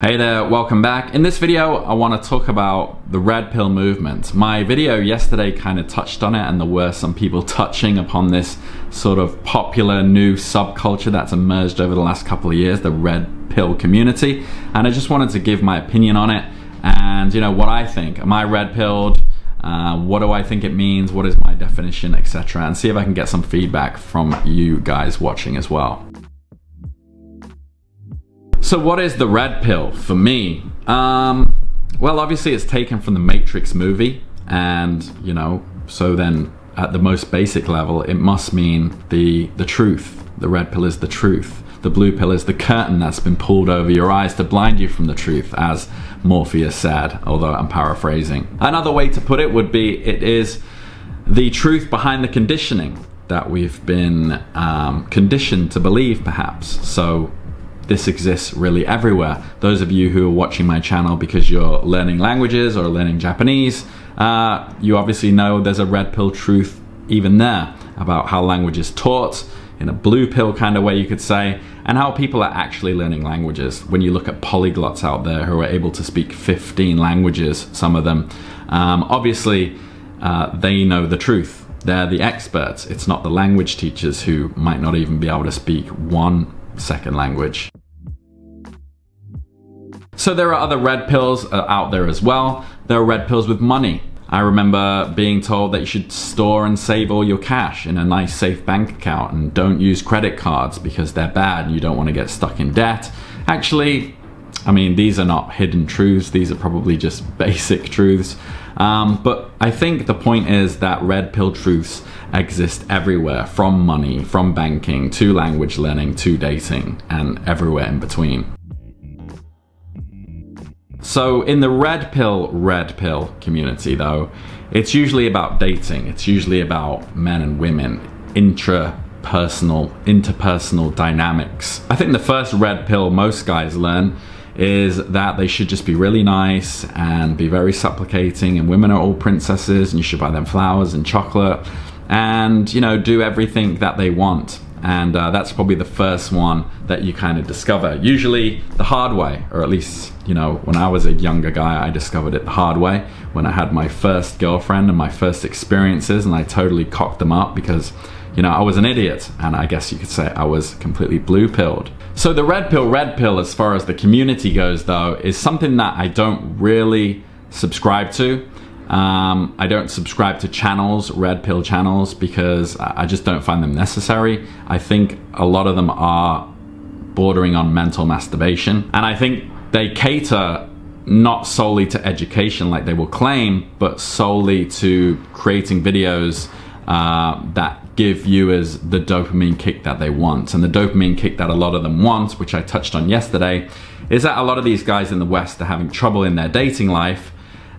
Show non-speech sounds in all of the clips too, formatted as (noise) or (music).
Hey there, welcome back. In this video, I want to talk about the red pill movement. My video yesterday kind of touched on it and there were some people touching upon this sort of popular new subculture that's emerged over the last couple of years, the red pill community. And I just wanted to give my opinion on it and you know what I think. Am I red pilled? Uh, what do I think it means? What is my definition, etc. And see if I can get some feedback from you guys watching as well. So what is the red pill for me? Um, well, obviously it's taken from the Matrix movie and, you know, so then at the most basic level, it must mean the, the truth. The red pill is the truth. The blue pill is the curtain that's been pulled over your eyes to blind you from the truth, as Morpheus said, although I'm paraphrasing. Another way to put it would be it is the truth behind the conditioning that we've been um, conditioned to believe, perhaps. So this exists really everywhere. Those of you who are watching my channel because you're learning languages or learning Japanese, uh, you obviously know there's a red pill truth even there about how language is taught in a blue pill kind of way you could say and how people are actually learning languages. When you look at polyglots out there who are able to speak 15 languages some of them um, obviously uh, they know the truth. They're the experts. It's not the language teachers who might not even be able to speak one second language so there are other red pills uh, out there as well. There are red pills with money. I remember being told that you should store and save all your cash in a nice safe bank account and don't use credit cards because they're bad and you don't want to get stuck in debt. Actually, I mean, these are not hidden truths, these are probably just (laughs) basic truths. Um, but I think the point is that red pill truths exist everywhere from money, from banking, to language learning, to dating, and everywhere in between. So in the red pill, red pill community though, it's usually about dating. It's usually about men and women, intrapersonal, interpersonal dynamics. I think the first red pill most guys learn is that they should just be really nice and be very supplicating. And women are all princesses and you should buy them flowers and chocolate and you know do everything that they want. And uh, that's probably the first one that you kind of discover. Usually the hard way or at least you know when i was a younger guy i discovered it the hard way. When i had my first girlfriend and my first experiences and i totally cocked them up because you know i was an idiot and i guess you could say i was completely blue pilled so the red pill red pill as far as the community goes though is something that i don't really subscribe to um, I don't subscribe to channels, red pill channels, because I just don't find them necessary. I think a lot of them are bordering on mental masturbation. And I think they cater not solely to education like they will claim, but solely to creating videos uh, that give viewers the dopamine kick that they want. And the dopamine kick that a lot of them want, which I touched on yesterday, is that a lot of these guys in the West are having trouble in their dating life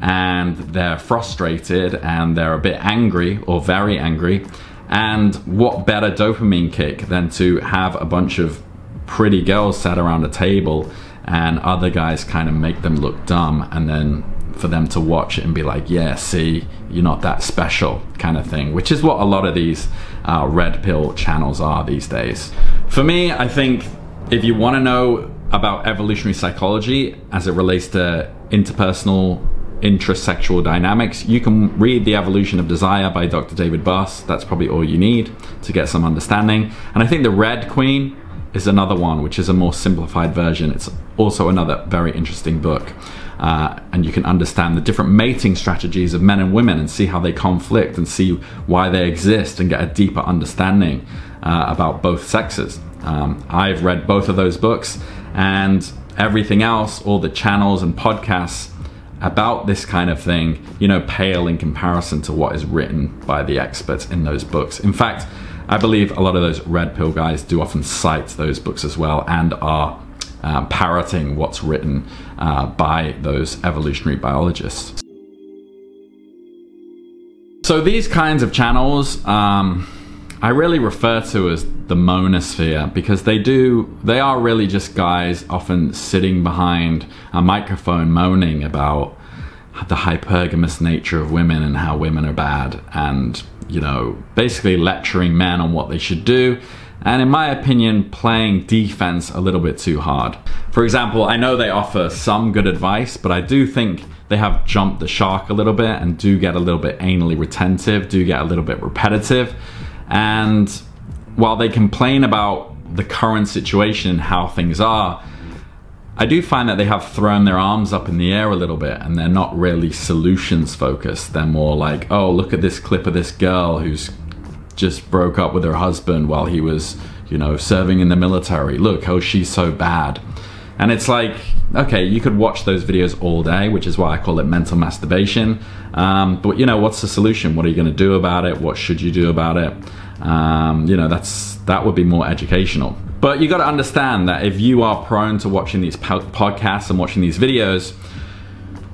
and they're frustrated and they're a bit angry or very angry. And what better dopamine kick than to have a bunch of pretty girls sat around a table and other guys kind of make them look dumb and then for them to watch it and be like, yeah, see, you're not that special kind of thing, which is what a lot of these uh, red pill channels are these days. For me, I think if you want to know about evolutionary psychology as it relates to interpersonal intrasexual dynamics. You can read The Evolution of Desire by Dr. David Buss. That's probably all you need to get some understanding. And I think The Red Queen is another one, which is a more simplified version. It's also another very interesting book. Uh, and you can understand the different mating strategies of men and women and see how they conflict and see why they exist and get a deeper understanding uh, about both sexes. Um, I've read both of those books and everything else, all the channels and podcasts about this kind of thing, you know, pale in comparison to what is written by the experts in those books. In fact, I believe a lot of those red pill guys do often cite those books as well and are uh, parroting what's written uh, by those evolutionary biologists. So these kinds of channels, um, I really refer to as the manosphere because they do they are really just guys often sitting behind a microphone moaning about the hypergamous nature of women and how women are bad and you know basically lecturing men on what they should do and in my opinion, playing defense a little bit too hard. For example, I know they offer some good advice, but I do think they have jumped the shark a little bit and do get a little bit anally retentive, do get a little bit repetitive. And while they complain about the current situation and how things are, I do find that they have thrown their arms up in the air a little bit and they're not really solutions focused. They're more like, oh, look at this clip of this girl who's just broke up with her husband while he was, you know, serving in the military. Look how she's so bad. And it's like, okay, you could watch those videos all day, which is why I call it mental masturbation. Um, but you know, what's the solution? What are you going to do about it? What should you do about it? Um, you know, that's that would be more educational. But you got to understand that if you are prone to watching these podcasts and watching these videos,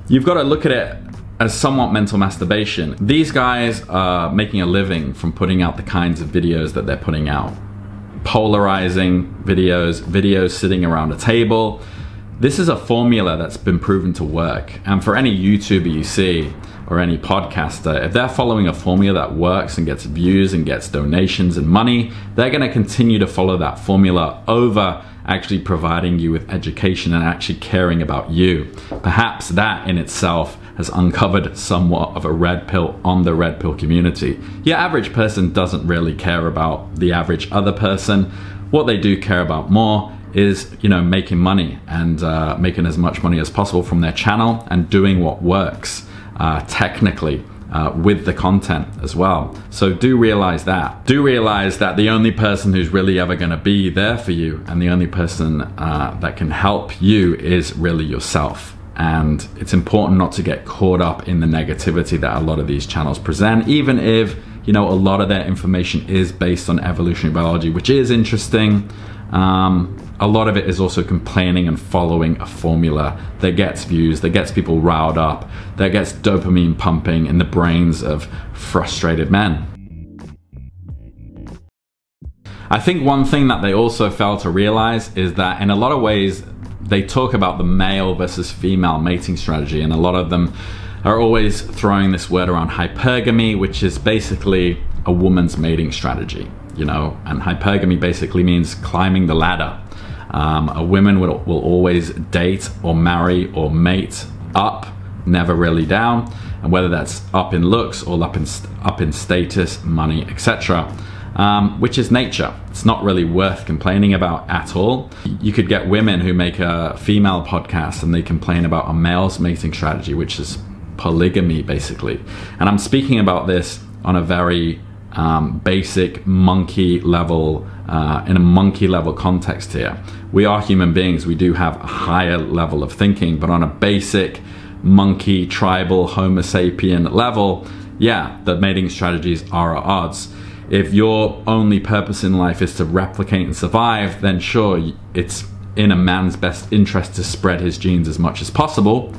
you've got to look at it as somewhat mental masturbation. These guys are making a living from putting out the kinds of videos that they're putting out. Polarizing videos, videos sitting around a table. This is a formula that's been proven to work. And for any YouTuber you see, or any podcaster, if they're following a formula that works and gets views and gets donations and money, they're going to continue to follow that formula over actually providing you with education and actually caring about you. Perhaps that in itself has uncovered somewhat of a red pill on the red pill community. Your average person doesn't really care about the average other person. What they do care about more is you know making money and uh, making as much money as possible from their channel and doing what works uh, technically uh, with the content as well. So do realize that. Do realize that the only person who's really ever going to be there for you and the only person uh, that can help you is really yourself. And it's important not to get caught up in the negativity that a lot of these channels present, even if you know a lot of their information is based on evolutionary biology, which is interesting. Um, a lot of it is also complaining and following a formula that gets views, that gets people riled up, that gets dopamine pumping in the brains of frustrated men. I think one thing that they also fail to realize is that in a lot of ways, they talk about the male versus female mating strategy, and a lot of them are always throwing this word around hypergamy, which is basically a woman's mating strategy, you know, and hypergamy basically means climbing the ladder um, a woman will, will always date or marry or mate up, never really down, and whether that's up in looks or up in, up in status, money, etc. Um, which is nature. It's not really worth complaining about at all. You could get women who make a female podcast and they complain about a male's mating strategy, which is polygamy basically. And I'm speaking about this on a very um, basic monkey level, uh, in a monkey level context here. We are human beings, we do have a higher level of thinking, but on a basic monkey, tribal, Homo sapien level, yeah, the mating strategies are at odds. If your only purpose in life is to replicate and survive, then sure, it's in a man's best interest to spread his genes as much as possible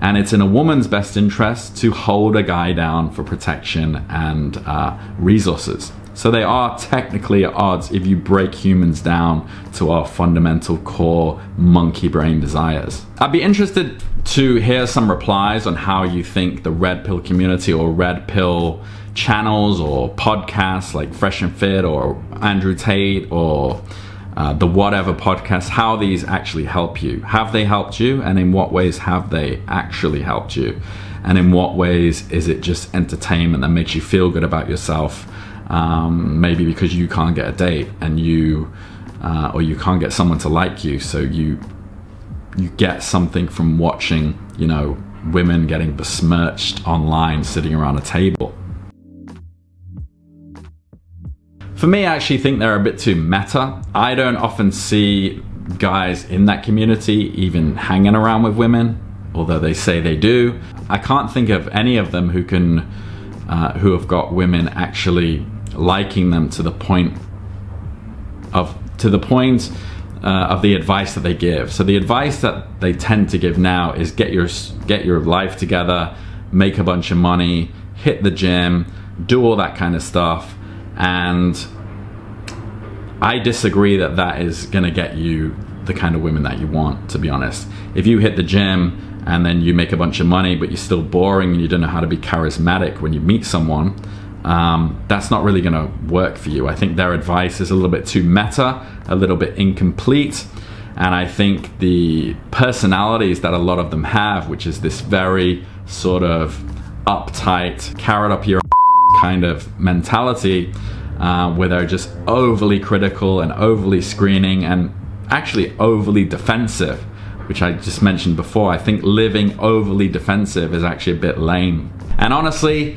and it's in a woman's best interest to hold a guy down for protection and uh, resources. So they are technically at odds if you break humans down to our fundamental core monkey brain desires. I'd be interested to hear some replies on how you think the red pill community or red pill channels or podcasts like Fresh and Fit or Andrew Tate or uh, the whatever podcast, how these actually help you. Have they helped you? And in what ways have they actually helped you? And in what ways is it just entertainment that makes you feel good about yourself? Um, maybe because you can't get a date and you, uh, or you can't get someone to like you, so you you get something from watching, you know, women getting besmirched online sitting around a table. For me, I actually think they're a bit too meta. I don't often see guys in that community even hanging around with women, although they say they do. I can't think of any of them who can, uh, who have got women actually liking them to the point of, to the point uh, of the advice that they give. So the advice that they tend to give now is get your get your life together, make a bunch of money, hit the gym, do all that kind of stuff and I disagree that that is going to get you the kind of women that you want, to be honest. If you hit the gym and then you make a bunch of money, but you're still boring and you don't know how to be charismatic when you meet someone, um, that's not really going to work for you. I think their advice is a little bit too meta, a little bit incomplete. And I think the personalities that a lot of them have, which is this very sort of uptight, carrot up your kind of mentality, uh, where they're just overly critical and overly screening and actually overly defensive, which I just mentioned before. I think living overly defensive is actually a bit lame. And honestly,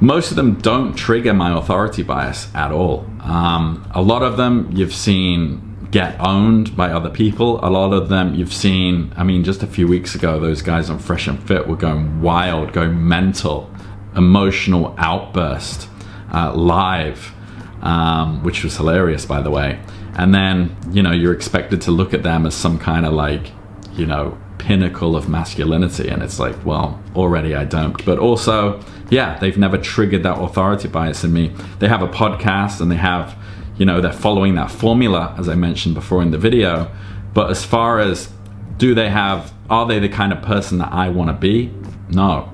most of them don't trigger my authority bias at all. Um, a lot of them you've seen get owned by other people. A lot of them you've seen, I mean, just a few weeks ago, those guys on Fresh and Fit were going wild, going mental, emotional outburst uh, live, um, which was hilarious, by the way. And then, you know, you're expected to look at them as some kind of like, you know, pinnacle of masculinity. And it's like, well, already I don't. But also, yeah, they've never triggered that authority bias in me. They have a podcast and they have, you know, they're following that formula, as I mentioned before in the video. But as far as do they have, are they the kind of person that I want to be? No.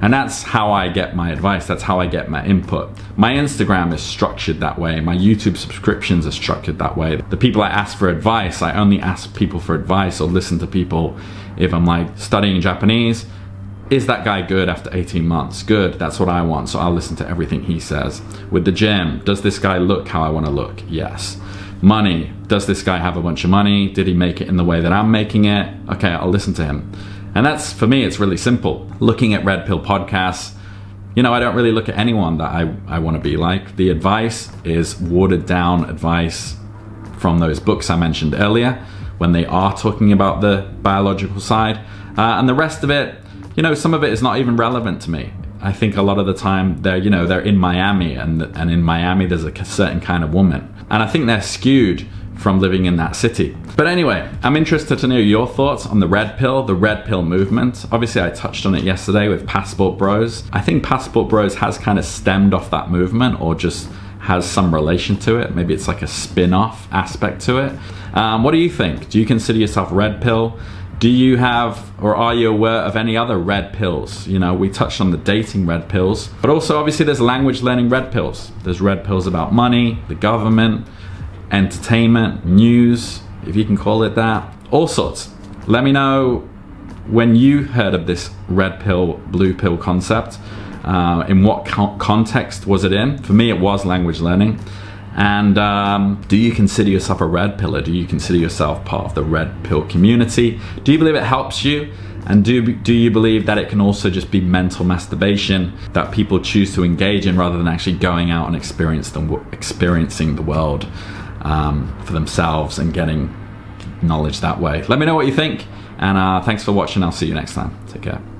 And that's how I get my advice. That's how I get my input. My Instagram is structured that way. My YouTube subscriptions are structured that way. The people I ask for advice, I only ask people for advice or listen to people if I'm like studying Japanese. Is that guy good after 18 months? Good, that's what I want, so I'll listen to everything he says. With the gym, does this guy look how I want to look? Yes. Money, does this guy have a bunch of money? Did he make it in the way that I'm making it? Okay, I'll listen to him. And that's, for me, it's really simple. Looking at Red Pill podcasts, you know, I don't really look at anyone that I, I want to be like. The advice is watered down advice from those books I mentioned earlier when they are talking about the biological side. Uh, and the rest of it, you know, some of it is not even relevant to me. I think a lot of the time they're, you know, they're in Miami and, and in Miami there's a certain kind of woman. And I think they're skewed from living in that city. But anyway, I'm interested to know your thoughts on the red pill, the red pill movement. Obviously, I touched on it yesterday with Passport Bros. I think Passport Bros has kind of stemmed off that movement or just has some relation to it. Maybe it's like a spin off aspect to it. Um, what do you think? Do you consider yourself red pill? Do you have or are you aware of any other red pills? You know, we touched on the dating red pills, but also obviously there's language learning red pills. There's red pills about money, the government, entertainment, news, if you can call it that, all sorts. Let me know when you heard of this red pill, blue pill concept. Uh, in what co context was it in? For me, it was language learning. And um, do you consider yourself a red pillar? Do you consider yourself part of the red pill community? Do you believe it helps you? And do, do you believe that it can also just be mental masturbation that people choose to engage in rather than actually going out and experience the, experiencing the world? Um, for themselves and getting knowledge that way. Let me know what you think, and uh, thanks for watching. I'll see you next time. Take care.